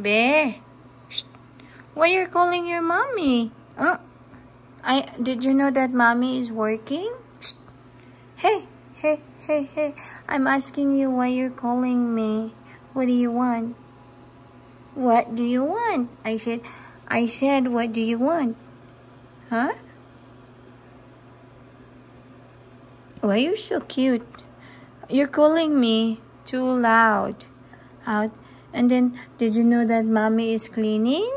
Be. Shh. Why you're calling your mommy? Uh, I did you know that mommy is working? Hey, hey, hey, hey. I'm asking you why you're calling me. What do you want? What do you want? I said, I said, what do you want? Huh? Why you're so cute? You're calling me too loud. Out. And then, did you know that mommy is cleaning?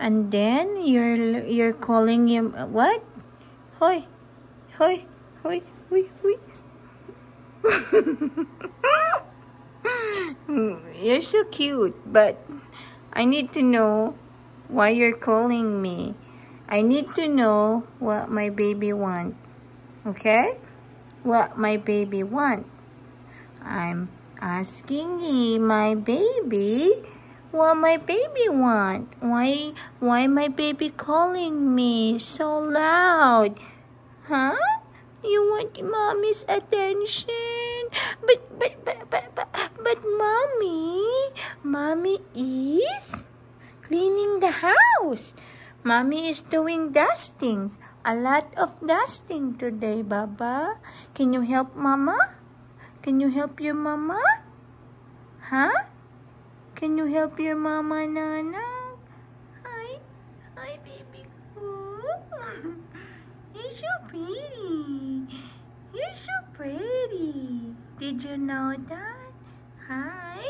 And then you're you're calling him what? Hoy, hoy, hoy, hoy, hoy. you're so cute, but I need to know why you're calling me. I need to know what my baby want. Okay? What my baby want. I'm asking ye, my baby, what my baby want. Why, why my baby calling me so loud? Huh? You want mommy's attention? But, but, but, but, but, but mommy, mommy is cleaning the house. Mommy is doing dusting. A lot of dusting today, Baba. Can you help Mama? Can you help your mama? Huh? Can you help your mama, Nana? Hi. Hi, baby. You're so pretty. You're so pretty. Did you know that? Hi.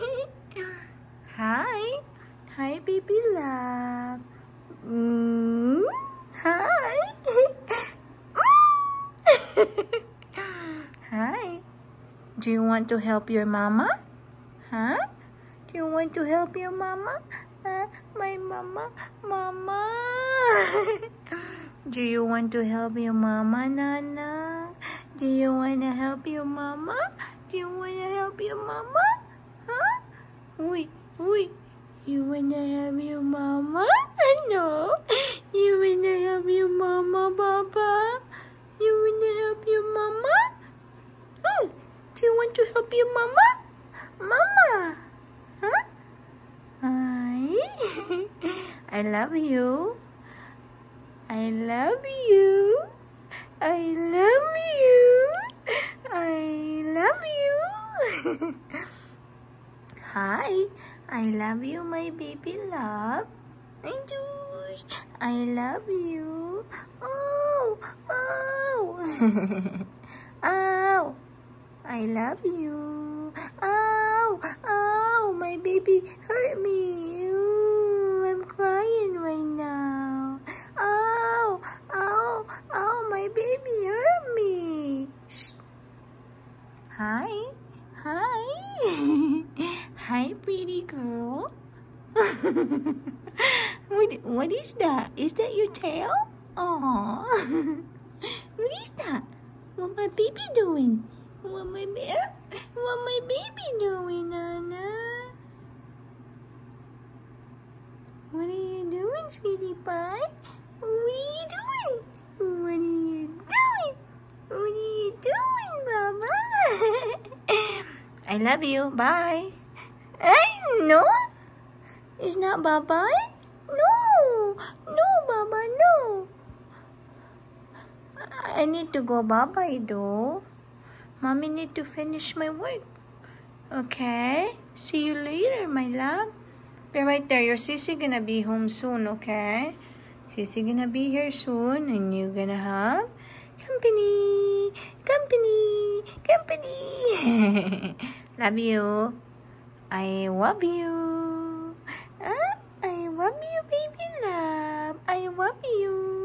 Hi. Hi, baby love. Mm, hi. hi. Do you want to help your mama? Huh? Do you want to help your mama? Uh, my mama, mama. Do you want to help your mama, Nana? Do you want to help your mama? Do you want to help your mama? Huh? Wait, wait. You want to help your mama? No. Mama. Huh? Hi. I love you. I love you. I love you. I love you. Hi. I love you, my baby love. Thank you. I love you. Oh, oh. oh. I love you. My baby hurt me. Ooh, I'm crying right now. Oh, oh, oh, my baby hurt me. Shh. Hi, hi. hi, pretty girl. what, what is that? Is that your tail? Aww. what is that? What my baby doing? What my? What my baby doing, Nana? What are you doing, sweetie pie? What are you doing? What are you doing? What are you doing, Mama? I love you. Bye. I no. It's not bye bye. No, no, Baba, no. I need to go bye bye though. Mommy need to finish my work. Okay? See you later, my love. Stay right there. Your sissy gonna be home soon, okay? Sissy gonna be here soon and you're gonna have company, company, company. love you. I love you. Ah, I love you, baby love. I love you.